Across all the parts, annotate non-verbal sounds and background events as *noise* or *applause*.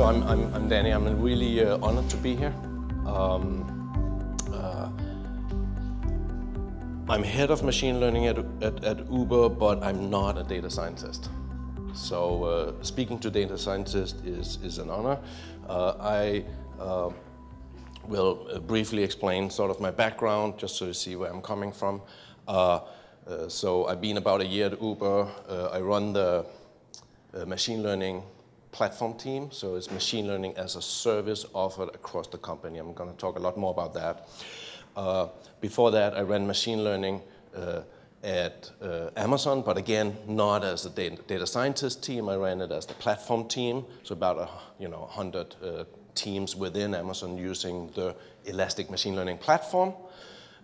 So I'm, I'm, I'm Danny. I'm really uh, honored to be here. Um, uh, I'm head of machine learning at, at, at, Uber, but I'm not a data scientist. So uh, speaking to data scientists is, is an honor. Uh, I uh, will uh, briefly explain sort of my background, just so you see where I'm coming from. so I've been about a year at Uber. I run the machine learning platform team. So it's machine learning as a service offered across the company. I'm going to talk a lot more about that. Uh, before that, I ran machine learning uh, at uh, Amazon, but again, not as a data, scientist team. I ran it as the platform team, so about a, you know 100 uh, teams within Amazon using the Elastic Machine Learning platform.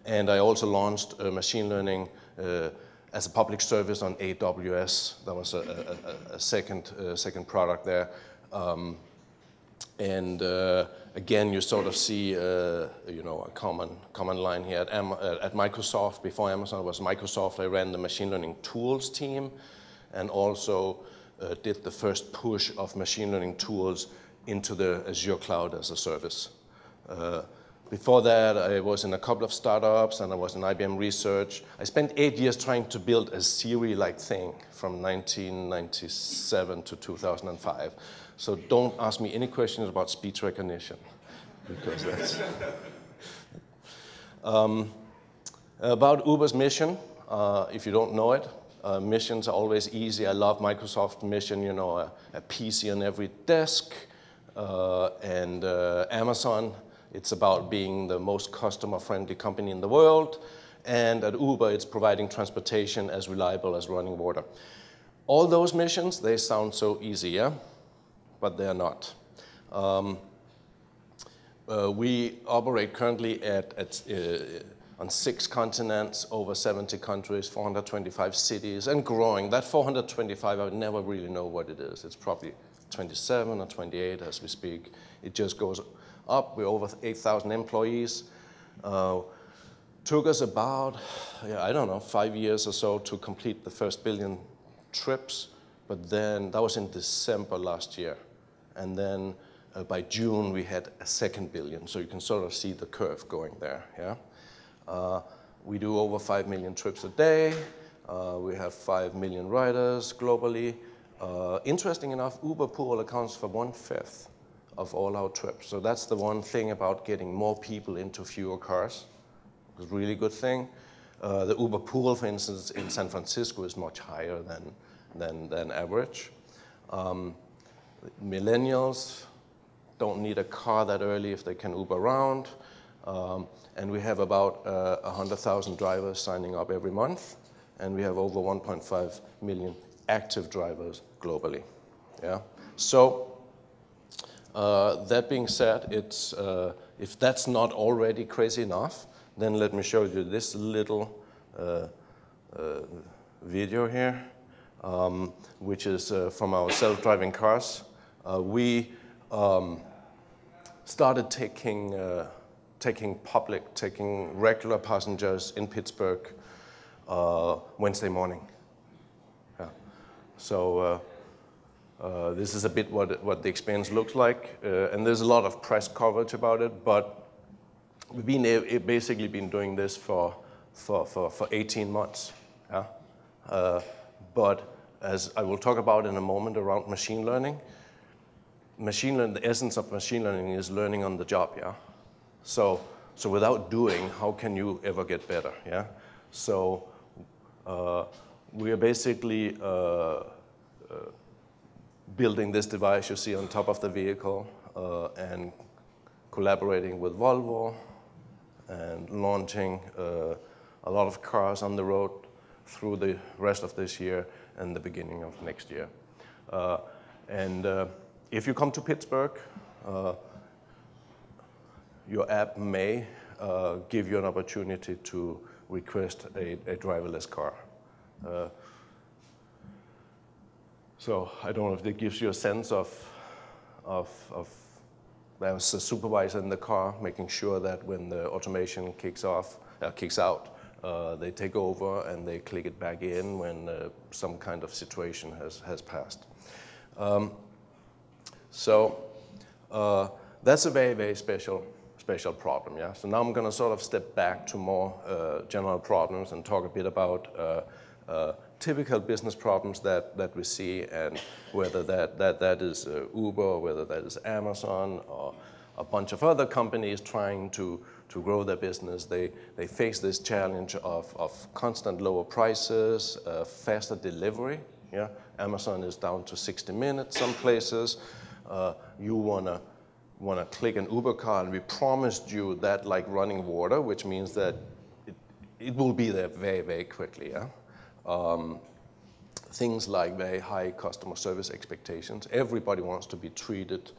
And I also launched a machine learning uh, as a public service on AWS. That was a, a, a second, uh, second product there. Um, and uh, again, you sort of see, uh, you know, a common, common line here. At, Am uh, at Microsoft, before Amazon was Microsoft, I ran the machine learning tools team and also uh, did the first push of machine learning tools into the Azure cloud as a service. Uh, before that, I was in a couple of startups and I was in IBM Research. I spent eight years trying to build a Siri-like thing from 1997 to 2005. So don't ask me any questions about speech recognition, because that's... *laughs* um, about Uber's mission, uh, if you don't know it, uh, missions are always easy. I love Microsoft mission, you know, a, a PC on every desk, uh, and uh, Amazon it's about being the most customer-friendly company in the world. And at Uber, it's providing transportation as reliable as running water. All those missions, they sound so easy, yeah? But they're not. Um, uh, we operate currently at, at uh, on six continents, over 70 countries, 425 cities, and growing. That 425, I never really know what it is. It's probably 27 or 28 as we speak. It just goes up. We're over 8,000 employees. Uh, took us about, yeah, I don't know, five years or so to complete the first billion trips. But then that was in December last year. And then uh, by June, we had a second billion. So you can sort of see the curve going there. Yeah. Uh, we do over 5 million trips a day. Uh, we have 5 million riders globally. Uh, interesting enough, Uber Pool accounts for one fifth of all our trips. So that's the one thing about getting more people into fewer cars. It's a really good thing. Uh, the Uber pool, for instance, in San Francisco is much higher than, than, than average. Um, millennials don't need a car that early if they can Uber around. Um, and we have about uh, 100,000 drivers signing up every month. And we have over 1.5 million active drivers globally. Yeah. So uh, that being said, it's, uh, if that's not already crazy enough, then let me show you this little uh, uh video here, um, which is uh, from our self-driving cars. we um, started taking, taking public, taking regular passengers in Pittsburgh Wednesday morning. Yeah. So uh, this is a bit what, what the experience looks like, uh, and there's a lot of press coverage about it, but we've been basically been doing this for, for, for, for 18 months. Yeah? Uh, but as I will talk about in a moment around machine learning, machine learning, the essence of machine learning is learning on the job, yeah? So, so without doing, how can you ever get better, yeah? So uh, we are basically uh, building this device you see on top of the vehicle uh, and collaborating with Volvo and launching uh, a lot of cars on the road through the rest of this year and the beginning of next year. Uh, and uh, if you come to Pittsburgh, uh, your app may uh, give you an opportunity to request a, a driverless car. So I don't know if that gives you a sense of, of, of there's a supervisor in the car making sure that when the automation kicks off, uh, kicks out, uh, they take over and they click it back in when uh, some kind of situation has, has passed. Um, so Uh, that's a very, very special, special problem, yeah? So now I'm gonna sort of step back to more uh, general problems and talk a bit about uh, typical business problems that, that we see and whether that, that, that is uh, Uber, or whether that is Amazon, or a bunch of other companies trying to, to grow their business. They, they face this challenge of, of constant lower prices, uh, faster delivery. Yeah? Amazon is down to 60 minutes some places. Uh, you wanna, wanna click an Uber car and we promised you that like running water, which means that it, it will be there very, very quickly. Yeah? Um, things like very high customer service expectations. Everybody wants to be treated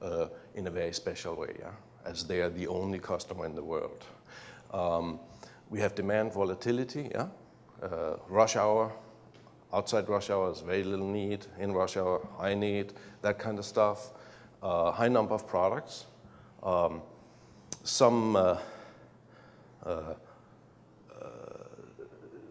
uh, in a very special way, yeah? as they are the only customer in the world. Um, we have demand volatility, yeah? Uh, rush hour, outside rush hour is very little need, in rush hour, high need, that kind of stuff. Uh, high number of products. Um, some uh, uh,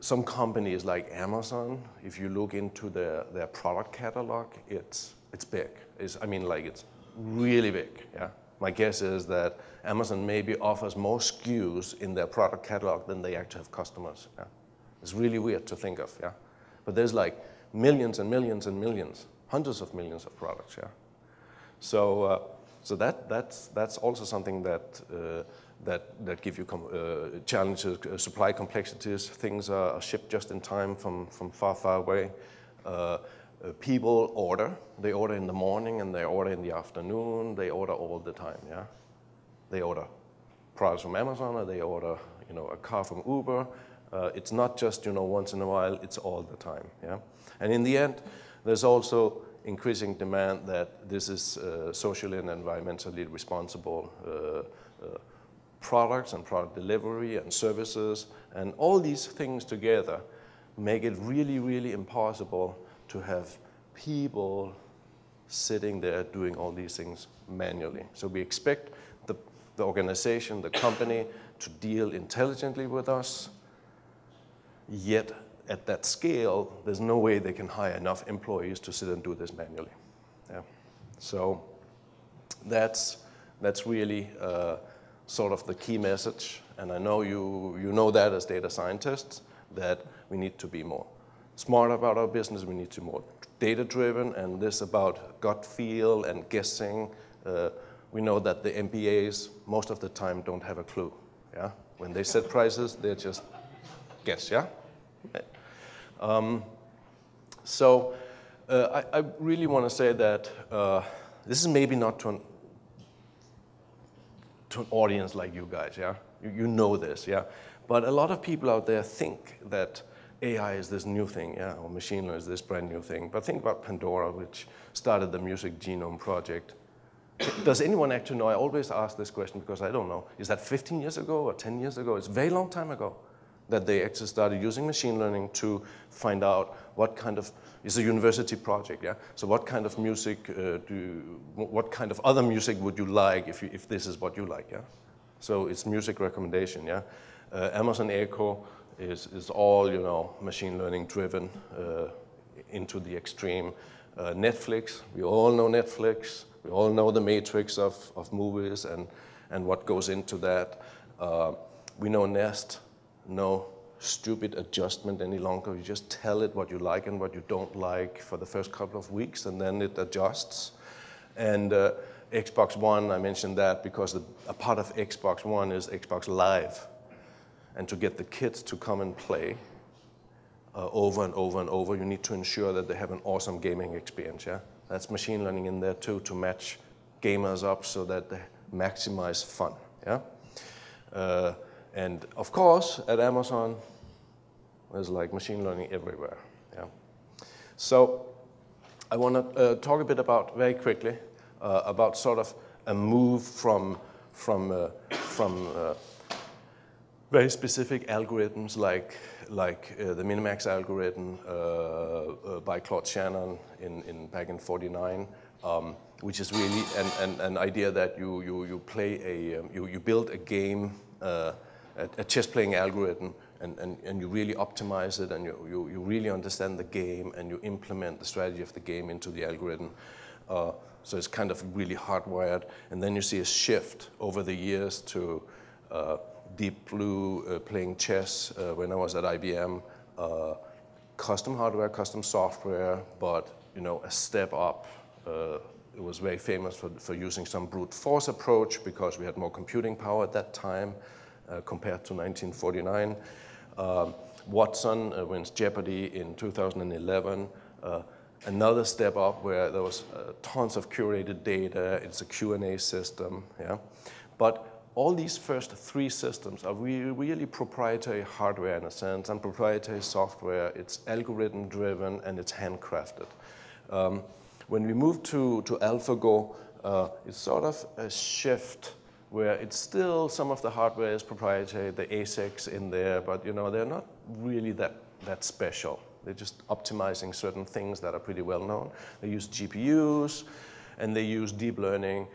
some companies like Amazon, if you look into their, their product catalog, it's, it's big. It's, I mean, like, it's really big, yeah? My guess is that Amazon maybe offers more SKUs in their product catalog than they actually have customers, yeah? It's really weird to think of, yeah? But there's like millions and millions and millions, hundreds of millions of products, yeah? So, uh, so that, that's, that's also something that uh, that, that give you uh, challenges, uh, supply complexities. Things are, shipped just in time from, from far, far away. Uh, uh, people order. They order in the morning and they order in the afternoon. They order all the time, yeah? They order products from Amazon or they order, you know, a car from Uber. Uh, it's not just, you know, once in a while, it's all the time, yeah? And in the end, there's also increasing demand that this is socially and environmentally responsible products and product delivery and services and all these things together make it really, really impossible to have people sitting there doing all these things manually. So we expect the, the organization, the company to deal intelligently with us, yet at that scale, there's no way they can hire enough employees to sit and do this manually. Yeah. So that's, that's really uh, sort of the key message, and I know you, you know that as data scientists, that we need to be more smart about our business, we need to be more data-driven, and this about gut feel and guessing. Uh, we know that the MBAs, most of the time, don't have a clue. Yeah? When they set prices, they just guess, yeah? Um, so uh, I, I, really want to say that uh, this is maybe not to to an audience like you guys, yeah? You, you know this, yeah? But a lot of people out there think that AI is this new thing, yeah, or machine learning is this brand new thing. But think about Pandora, which started the Music Genome Project. Does anyone actually know? I always ask this question because I don't know. Is that 15 years ago or 10 years ago? It's a very long time ago that they actually started using machine learning to find out what kind of, it's a university project, yeah? So what kind of music uh, do, you, what kind of other music would you like if, you, if this is what you like, yeah? So it's music recommendation, yeah? Uh, Amazon Echo is, is all, you know, machine learning driven uh, into the extreme. Uh, Netflix, we all know Netflix. We all know the matrix of, of movies and, and what goes into that. Uh, we know Nest, no stupid adjustment any longer. You just tell it what you like and what you don't like for the first couple of weeks, and then it adjusts. And uh, Xbox One, I mentioned that because the, a part of Xbox One is Xbox Live. And to get the kids to come and play uh, over and over and over, you need to ensure that they have an awesome gaming experience. Yeah? That's machine learning in there too to match gamers up so that they maximize fun. Yeah? Uh, and of course, at Amazon, there's like machine learning everywhere. Yeah. So I want to uh, talk a bit about, very quickly, uh, about sort of a move from, from, uh, from uh, very specific algorithms like, like uh, the Minimax algorithm uh, by Claude Shannon in, in back in 49, um, which is really an, an, an, idea that you, you, you play a, um, you, you build a game a, chess playing algorithm and, and, and you really optimize it and you, you, you really understand the game and you implement the strategy of the game into the algorithm. Uh, So it's kind of really hardwired. And then you see a shift over the years to uh, Deep Blue uh, playing chess uh, when I was at IBM. Uh, custom hardware, custom software, but you know, a step up. Uh, it was very famous for, for using some brute force approach because we had more computing power at that time compared to 1949. Um, Watson uh, wins Jeopardy in 2011. Uh, another step up where there was uh, tons of curated data. It's a Q&A system. Yeah, but all these first three systems are really, really, proprietary hardware in a sense and proprietary software. It's algorithm driven and it's handcrafted. Um, when we move to, to AlphaGo, uh, it's sort of a shift where it's still some of the hardware is proprietary, the ASICs in there, but you know they're not really that, that special. They're just optimizing certain things that are pretty well known. They use GPUs and they use deep learning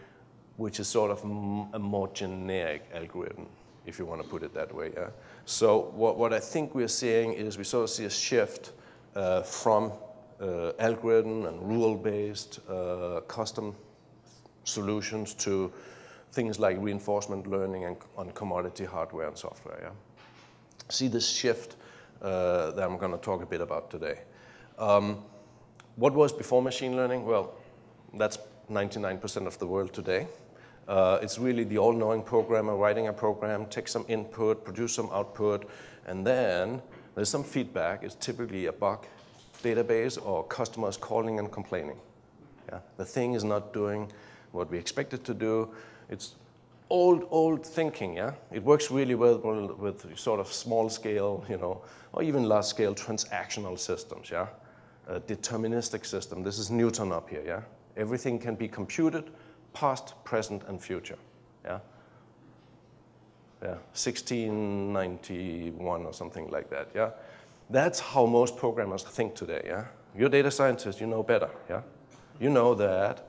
which is sort of a more generic algorithm, if you want to put it that way. Yeah? So what, what I think we're seeing is we sort of see a shift uh, from uh, algorithm and rule-based uh, custom solutions to things like reinforcement learning and on commodity hardware and software. Yeah? See this shift uh, that I'm going to talk a bit about today. Um, what was before machine learning? Well, that's 99% of the world today. Uh, it's really the all-knowing programmer writing a program, take some input, produce some output, and then there's some feedback. It's typically a bug database or customers calling and complaining. Yeah? The thing is not doing what we expect it to do. It's old, old thinking, yeah? It works really well with sort of small scale, you know, or even large scale transactional systems, yeah? A deterministic system. This is Newton up here, yeah? Everything can be computed, past, present, and future. Yeah? Yeah, 1691 or something like that, yeah? That's how most programmers think today, yeah? You're data scientists, you know better, yeah? You know that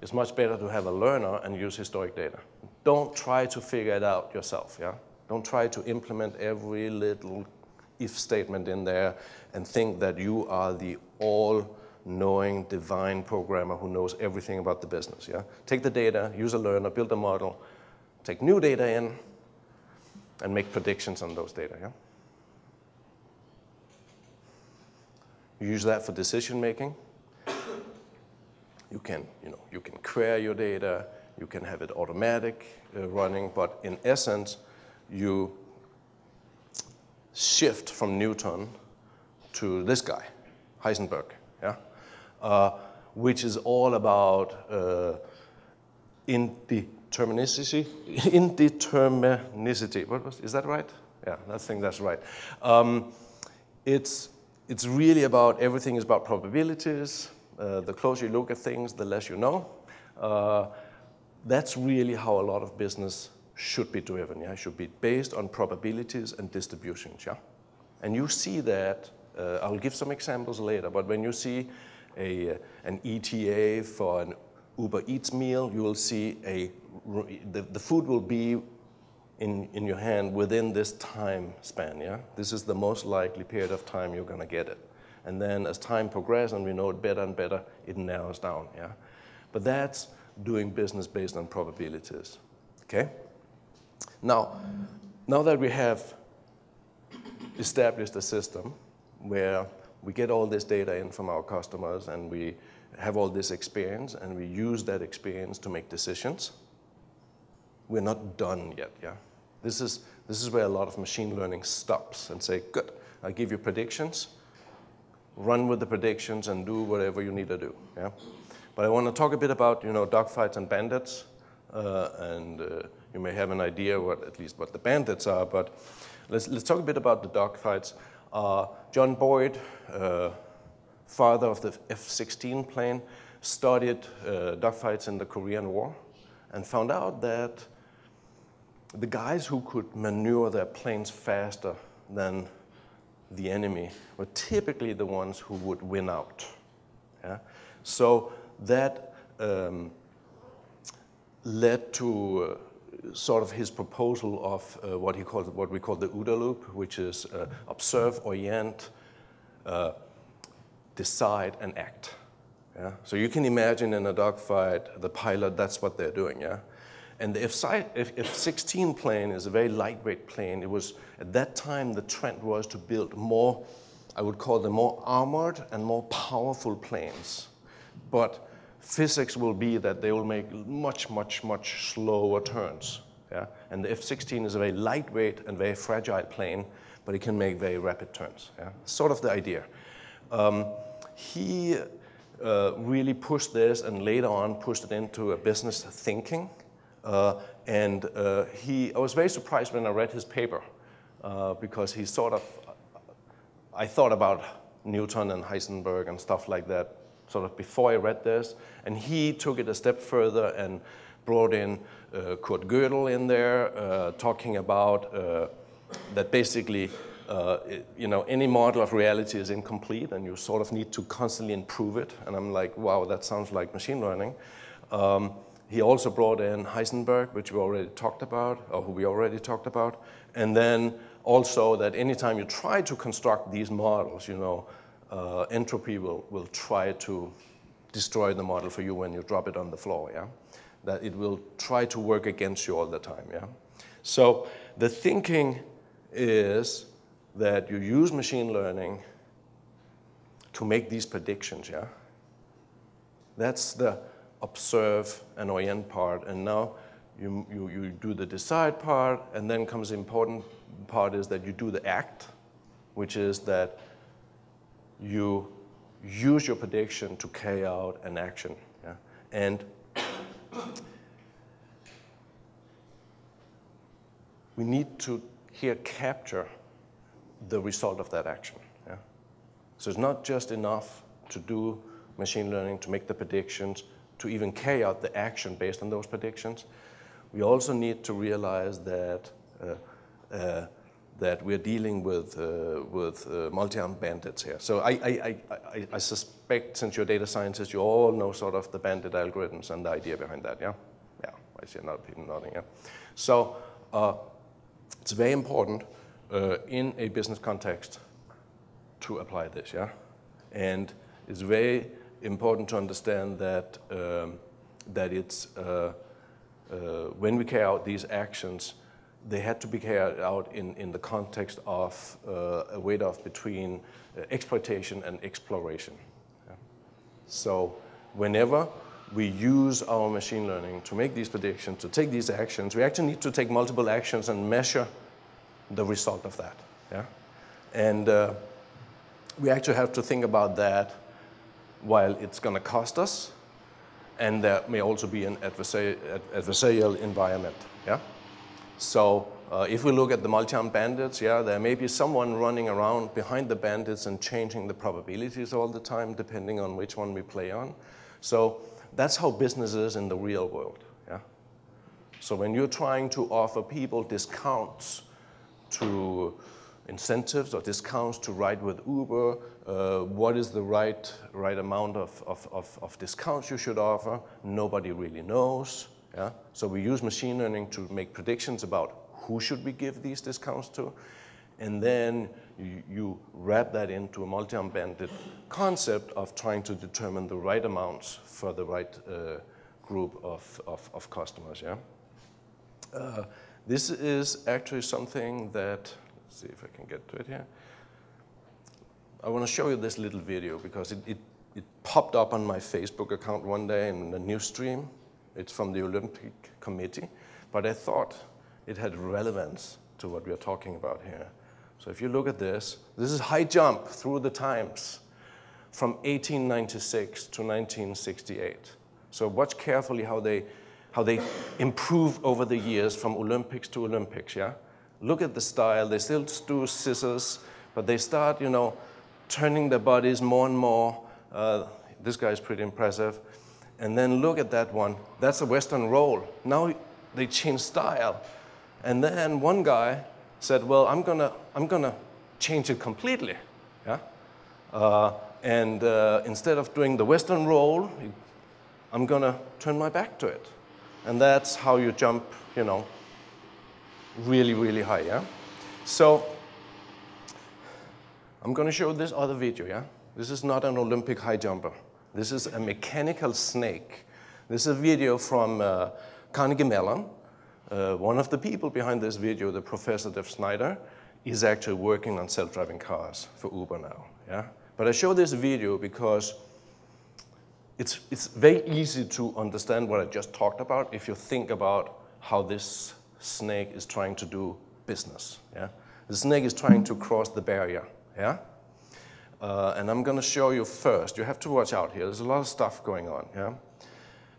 it's much better to have a learner and use historic data. Don't try to figure it out yourself, yeah? Don't try to implement every little if statement in there and think that you are the all knowing, divine programmer who knows everything about the business. Yeah? Take the data, use a learner, build a model, take new data in, and make predictions on those data. Yeah? use that for decision making. You can, you know, you can query your data, you can have it automatic uh, running, but in essence, you shift from Newton to this guy, Heisenberg. Yeah? uh, which is all about uh, indeterminacy. *laughs* indeterminacy. What was, is that right? Yeah, I think that's right. Um, it's, it's really about everything is about probabilities. Uh, the closer you look at things, the less you know. Uh, that's really how a lot of business should be driven. Yeah, it should be based on probabilities and distributions. Yeah, and you see that. Uh, I'll give some examples later. But when you see a, an ETA for an Uber Eats meal, you will see a, the, the food will be in, in your hand within this time span, yeah? This is the most likely period of time you're gonna get it. And then as time progresses and we know it better and better, it narrows down, yeah? But that's doing business based on probabilities, okay? Now, now that we have established a system where we get all this data in from our customers and we have all this experience and we use that experience to make decisions. We're not done yet, yeah? This is, this is where a lot of machine learning stops and say, good, I give you predictions, run with the predictions and do whatever you need to do, yeah? But I want to talk a bit about, you know, dogfights and bandits, uh, and uh, you may have an idea what, at least what the bandits are, but let's, let's talk a bit about the dogfights. Uh, John Boyd, uh, father of the F-16 plane, studied uh, dogfights in the Korean War and found out that the guys who could maneuver their planes faster than the enemy were typically the ones who would win out. Yeah? So that um, led to uh, sort of his proposal of uh, what he called what we call the OODA loop, which is uh, observe, orient, uh, decide, and act. Yeah? So you can imagine in a dogfight, the pilot, that's what they're doing. Yeah? And the F-16 plane is a very lightweight plane. It was, at that time, the trend was to build more, I would call them more armored and more powerful planes. But physics will be that they will make much, much, much slower turns. Yeah? And the F-16 is a very lightweight and very fragile plane, but it can make very rapid turns. Yeah? Sort of the idea. Um, he uh, really pushed this and later on pushed it into a business thinking. Uh, and uh, he, I was very surprised when I read his paper uh, because he sort of, I thought about Newton and Heisenberg and stuff like that sort of before I read this. And he took it a step further and brought in uh, Kurt Gödel in there, uh, talking about uh, that basically, it, you know, any model of reality is incomplete and you sort of need to constantly improve it. And I'm like, wow, that sounds like machine learning. Um, he also brought in Heisenberg, which we already talked about, or who we already talked about. And then also that anytime you try to construct these models, you know, uh, entropy will, will try to destroy the model for you when you drop it on the floor, yeah? That it will try to work against you all the time, yeah? So the thinking is that you use machine learning to make these predictions, yeah? That's the observe and orient part, and now you, you, you do the decide part, and then comes the important part is that you do the act, which is that you use your prediction to carry out an action. Yeah? And we need to here capture the result of that action. Yeah? So it's not just enough to do machine learning to make the predictions, to even carry out the action based on those predictions. We also need to realize that uh, uh, that we're dealing with, uh, with uh, multi-armed bandits here. So I, I, I, I, suspect, since you're data scientists, you all know sort of the bandit algorithms and the idea behind that, yeah? Yeah, I see a lot of people nodding, yeah. So it's very important in a business context to apply this, yeah? And it's very important to understand that, um, that it's, uh, uh, when we carry out these actions, they had to be carried out in, in the context of uh, a trade-off between uh, exploitation and exploration. Yeah. So whenever we use our machine learning to make these predictions, to take these actions, we actually need to take multiple actions and measure the result of that. Yeah? And uh, we actually have to think about that while it's going to cost us, and there may also be an adversarial environment. Yeah? So uh, if we look at the multi-armed bandits, yeah, there may be someone running around behind the bandits and changing the probabilities all the time, depending on which one we play on. So that's how business is in the real world. Yeah? So when you're trying to offer people discounts to incentives or discounts to ride with Uber, uh, what is the right, right amount of, of, of, of discounts you should offer? Nobody really knows. Yeah? So we use machine learning to make predictions about who should we give these discounts to, and then you, you wrap that into a multi-armed bandit concept of trying to determine the right amounts for the right uh, group of, of, of, customers. Yeah? Uh, this is actually something that, let's see if I can get to it here. I want to show you this little video because it, it, it popped up on my Facebook account one day in the news stream. It's from the Olympic Committee, but I thought it had relevance to what we are talking about here. So if you look at this, this is high jump through the times from 1896 to 1968. So watch carefully how they, how they improve over the years from Olympics to Olympics, yeah? Look at the style, they still do scissors, but they start, you know, turning their bodies more and more. Uh, this guy is pretty impressive and then look at that one. That's a Western roll. Now they change style. And then one guy said, well, I'm gonna, I'm gonna change it completely. Yeah? Uh, and uh, instead of doing the Western roll, I'm gonna turn my back to it. And that's how you jump, you know, really, really high, yeah? So I'm gonna show this other video, yeah? This is not an Olympic high jumper. This is a mechanical snake. This is a video from uh, Carnegie Mellon. Uh, one of the people behind this video, the Professor Jeff Schneider, is actually working on self-driving cars for Uber now. Yeah? But I show this video because it's, it's very easy to understand what I just talked about if you think about how this snake is trying to do business. Yeah? The snake is trying to cross the barrier. Yeah? Uh, and I'm going to show you first. You have to watch out here. There's a lot of stuff going on. Yeah?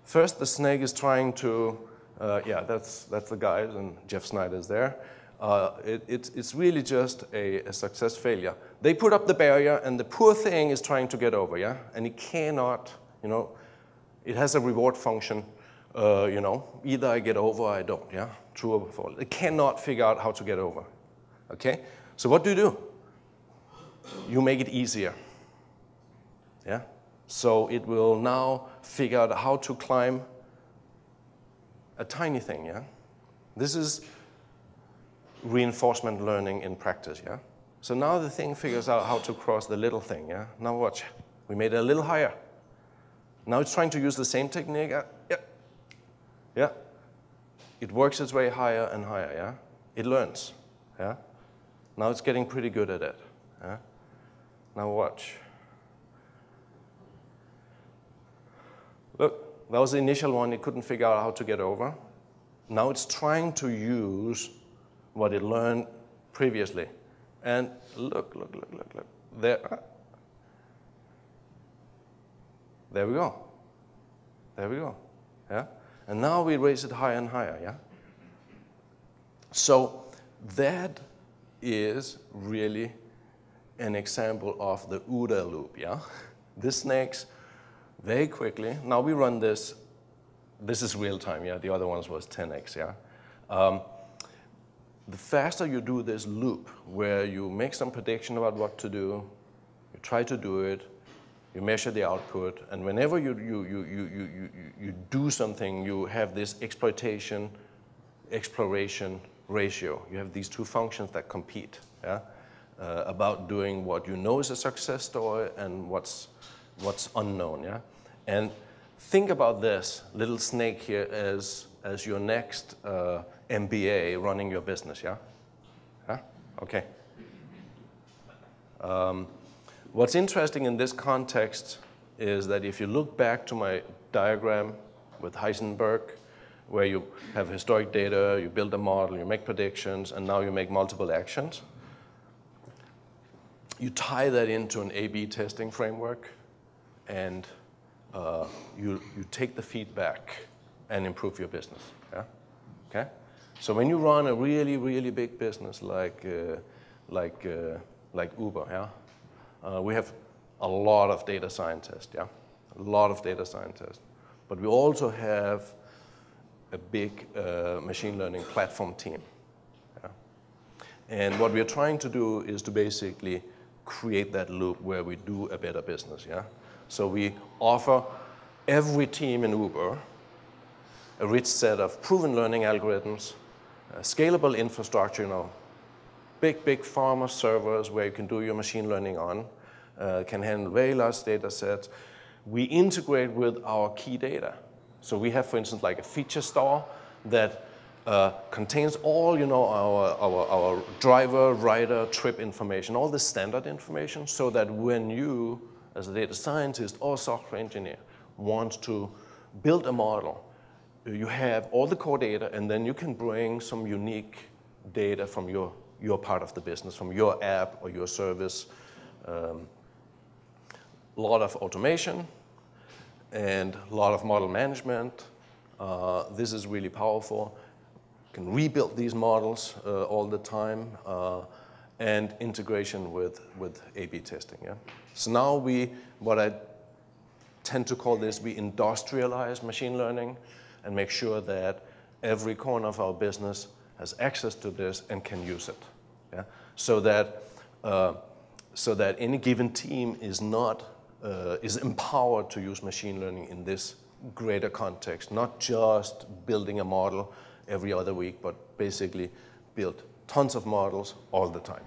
First, the snake is trying to, uh, yeah, that's, that's the guys, and Jeff Schneider is there. Uh, it, it, it's really just a, a, success failure. They put up the barrier, and the poor thing is trying to get over, yeah? And it cannot, you know, it has a reward function, uh, you know, either I get over or I don't, yeah? True or false. It cannot figure out how to get over, okay? So what do you do? You make it easier, yeah? So it will now figure out how to climb a tiny thing, yeah? This is reinforcement learning in practice, yeah? So now the thing figures out how to cross the little thing, yeah? Now watch. We made it a little higher. Now it's trying to use the same technique. Uh, yeah. Yeah. It works its way higher and higher, yeah? It learns, yeah? Now it's getting pretty good at it, yeah? Now watch. Look, that was the initial one. It couldn't figure out how to get over. Now it's trying to use what it learned previously. And look, look, look, look, look. There, ah. there we go. There we go. Yeah? And now we raise it higher and higher, yeah? So that is really an example of the OODA loop, yeah? This snakes very quickly. Now we run this, this is real time, yeah? The other ones was 10x, yeah? Um, the faster you do this loop, where you make some prediction about what to do, you try to do it, you measure the output, and whenever you, you, you, you, you, you do something, you have this exploitation, exploration ratio. You have these two functions that compete yeah? Uh, about doing what you know is a success story and what's, what's unknown. Yeah? And think about this little snake here as, as your next uh, MBA running your business, yeah? Huh? Okay. Um, what's interesting in this context is that if you look back to my diagram with Heisenberg, where you have historic data, you build a model, you make predictions, and now you make multiple actions, you tie that into an A-B testing framework, and uh, you, you take the feedback and improve your business. Yeah? Okay? So when you run a really, really big business like, uh, like, uh, like Uber, yeah, uh, we have a lot of data scientists, yeah, a lot of data scientists. But we also have a big uh, machine learning platform team. And what we're trying to do is to basically create that loop where we do a better business, yeah? So we offer every team in Uber a rich set of proven learning algorithms scalable infrastructure, you know, big, big of servers where you can do your machine learning on, uh, can handle very large data sets. We integrate with our key data. So we have, for instance, like a feature store that uh, contains all, you know, our, our, our driver, rider, trip information, all the standard information, so that when you, as a data scientist or software engineer, want to build a model you have all the core data, and then you can bring some unique data from your, your part of the business, from your app or your service. Um, a lot of automation and a lot of model management. Uh, this is really powerful. Can rebuild these models uh, all the time uh, and integration with, with A-B testing. Yeah? So now we, what I tend to call this, we industrialize machine learning and make sure that every corner of our business has access to this and can use it. Yeah? So, that, uh, so that any given team is not uh, is empowered to use machine learning in this greater context, not just building a model every other week, but basically build tons of models all the time.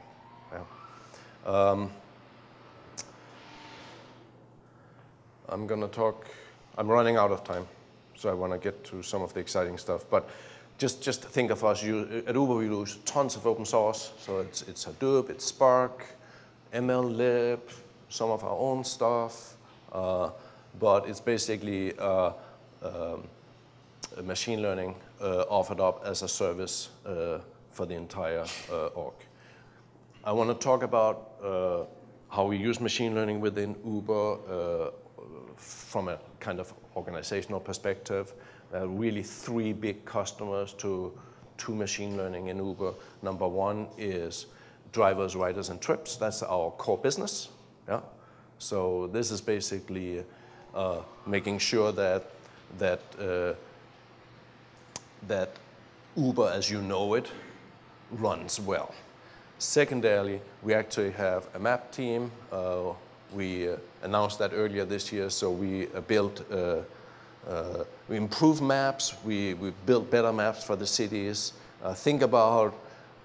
Yeah. Um, I'm going to talk, I'm running out of time, so I want to get to some of the exciting stuff. But just, just think of us, you, at Uber we use tons of open source. So it's, it's Hadoop, it's Spark, MLlib, some of our own stuff. Uh, but it's basically uh, um, machine learning offered up as a service uh, for the entire uh, org. I want to talk about uh, how we use machine learning within Uber from a kind of organizational perspective. Really three big customers to, to machine learning in Uber. Number one is drivers, riders, and trips. That's our core business. Yeah. So this is basically uh, making sure that that uh, that Uber, as you know it, runs well. Secondarily, we actually have a map team. Uh, we uh, announced that earlier this year, so we uh, built, uh, uh, we improved maps, we, we built better maps for the cities. Uh, think about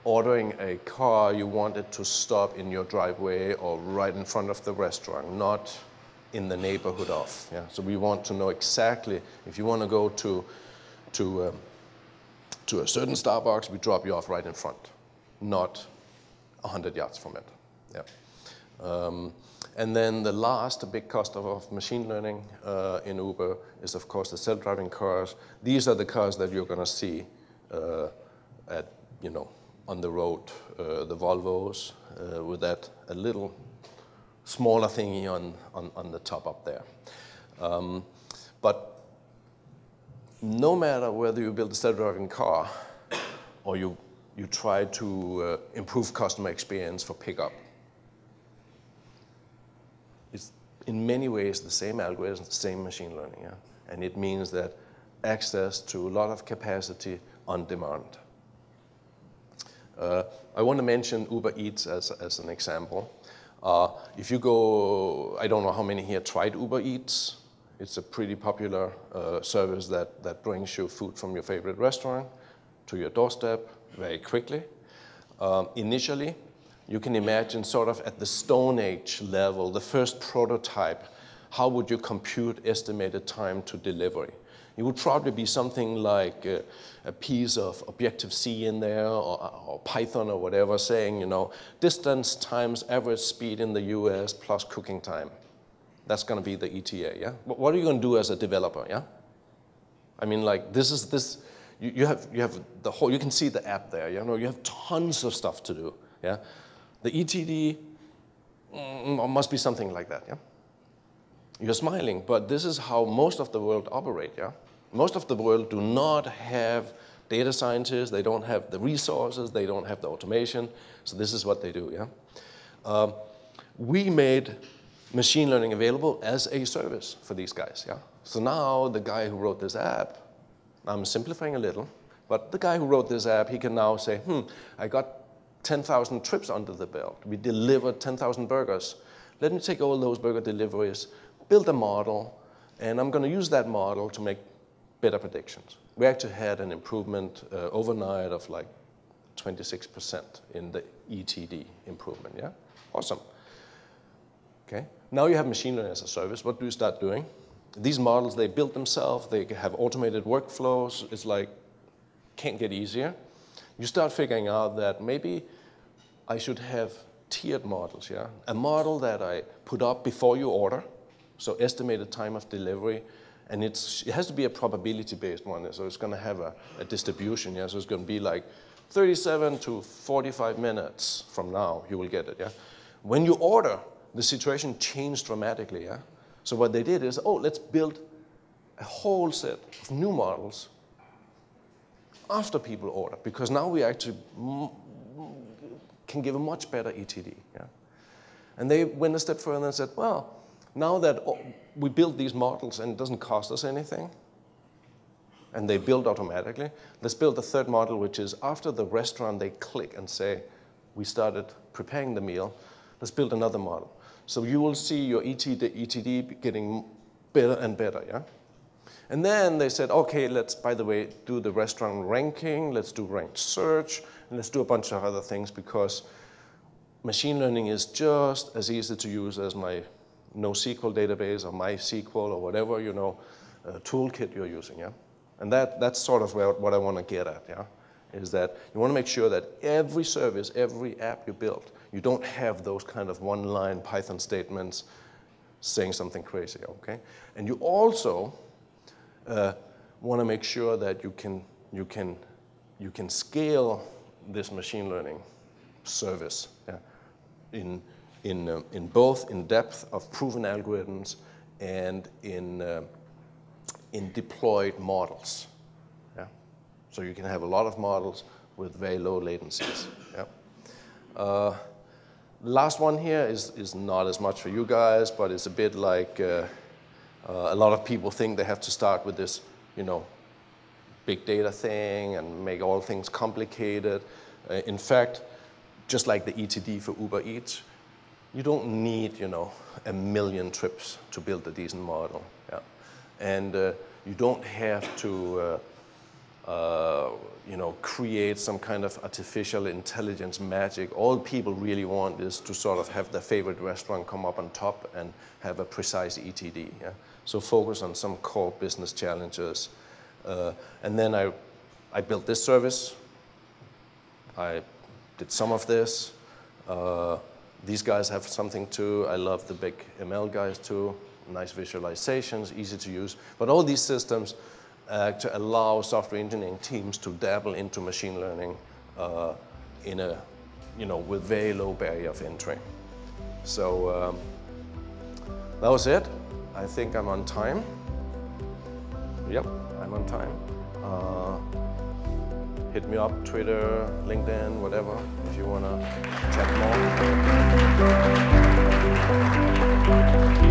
ordering a car you wanted to stop in your driveway or right in front of the restaurant, not in the neighborhood of. Yeah? So we want to know exactly, if you want to go to, to, um, to a certain Starbucks, we drop you off right in front, not 100 yards from it. Yeah. Um, and then the last big cost of, of machine learning uh, in Uber is, of course, the self-driving cars. These are the cars that you're going to see uh, at, you know, on the road, uh, the Volvos, uh, with that a little smaller thingy on, on, on the top up there. Um, but no matter whether you build a self-driving car or you, you try to uh, improve customer experience for pickup, it's in many ways the same algorithm, the same machine learning. Yeah? And it means that access to a lot of capacity on demand. Uh, I want to mention Uber Eats as, as an example. Uh, if you go, I don't know how many here tried Uber Eats. It's a pretty popular uh, service that, that brings you food from your favorite restaurant to your doorstep very quickly. Um, initially, you can imagine sort of at the Stone Age level, the first prototype, how would you compute estimated time to delivery? It would probably be something like a, a piece of Objective-C in there or, or, Python or whatever saying, you know, distance times average speed in the US plus cooking time. That's going to be the ETA, yeah? But What are you going to do as a developer, yeah? I mean, like, this is this, you, you, have, you have the whole, you can see the app there, you know, you have tons of stuff to do, yeah? The ETD mm, must be something like that, yeah? You're smiling, but this is how most of the world operate, yeah? Most of the world do not have data scientists, they don't have the resources, they don't have the automation, so this is what they do, yeah? Um, we made machine learning available as a service for these guys, yeah? So now the guy who wrote this app, I'm simplifying a little, but the guy who wrote this app, he can now say, hmm, I got 10,000 trips under the belt. We delivered 10,000 burgers. Let me take all those burger deliveries, build a model, and I'm going to use that model to make better predictions. We actually had an improvement uh, overnight of like 26% in the ETD improvement, yeah? Awesome. Okay, now you have machine learning as a service. What do you start doing? These models, they build themselves, they have automated workflows. It's like, can't get easier. You start figuring out that maybe I should have tiered models, yeah? A model that I put up before you order, so estimated time of delivery, and it's, it has to be a probability-based one, so it's going to have a, a, distribution. Yeah, so it's going to be like 37 to 45 minutes from now, you will get it. Yeah, when you order, the situation changed dramatically. Yeah, so what they did is, oh, let's build a whole set of new models after people order, because now we actually can give a much better ETD. Yeah, and they went a step further and said, well now that we build these models and it doesn't cost us anything, and they build automatically, let's build a third model, which is after the restaurant, they click and say, we started preparing the meal, let's build another model. So you will see your ETD, ETD getting better and better, yeah? And then they said, okay, let's, by the way, do the restaurant ranking, let's do ranked search, and let's do a bunch of other things because machine learning is just as easy to use as my NoSQL database or MySQL or whatever, you know, uh, toolkit you're using, yeah? And that, that's sort of where, what I want to get at, yeah? Is that you want to make sure that every service, every app you build, you don't have those kind of one-line Python statements saying something crazy, okay? And you also uh, want to make sure that you can, you, can, you can scale this machine learning service yeah, in, in, uh, in both in depth of proven algorithms and in, uh, in deployed models. So you can have a lot of models with very low latencies. Yeah? Uh, last one here is, is not as much for you guys, but it's a bit like uh, uh, a lot of people think they have to start with this, you know, big data thing and make all things complicated. Uh, in fact, just like the ETD for Uber Eats, you don't need, you know, a million trips to build a decent model. Yeah. And uh, you don't have to, uh, you know, create some kind of artificial intelligence magic. All people really want is to sort of have their favorite restaurant come up on top and have a precise ETD. Yeah? So focus on some core business challenges. Uh, and then I, I built this service. I did some of this. Uh, these guys have something too. I love the big ML guys too. Nice visualizations, easy to use. But all these systems uh, to allow software engineering teams to dabble into machine learning uh, in a, you know, with very low barrier of entry. So um, that was it. I think I'm on time. Yep, I'm on time. Uh, hit me up, Twitter, LinkedIn, whatever, if you wanna chat more.